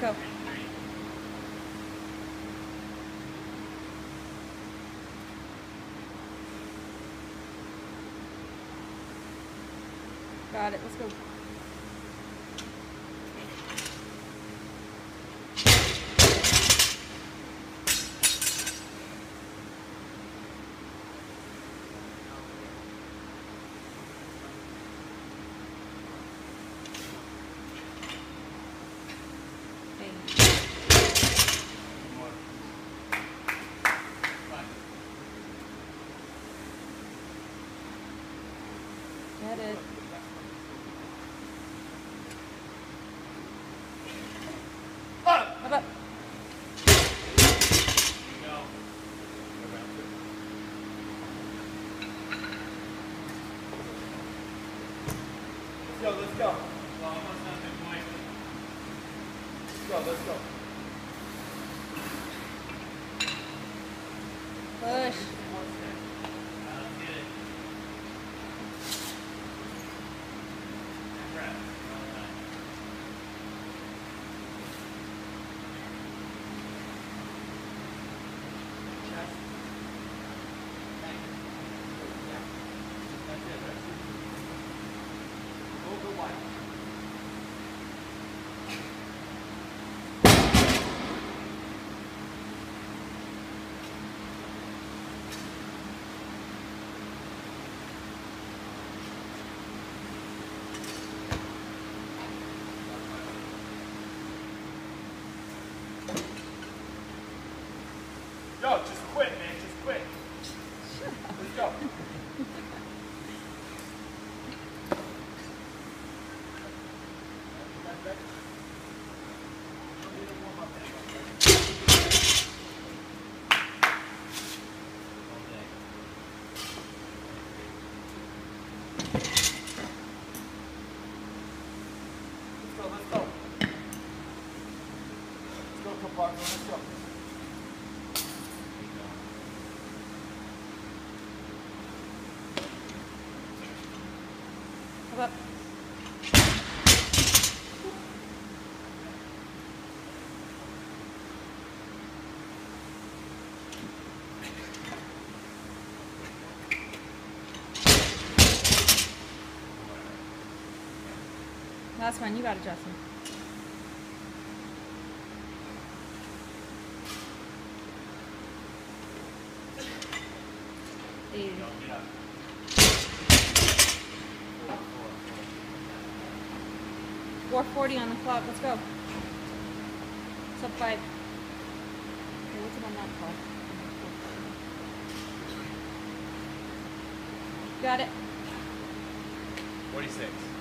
Go. Got it. Let's go. It. Up, up. Let's go, let's go. Let's go, let's go. Push. Yo, just quit, man, just quit. Let's go. Let's go, let's go. Let's go, compadre, let's go. Whoop. Last one, you got it, Justin. Yeah. 440 on the clock. Let's go. Sub 5. Okay, what's it on that clock? Got it. 46.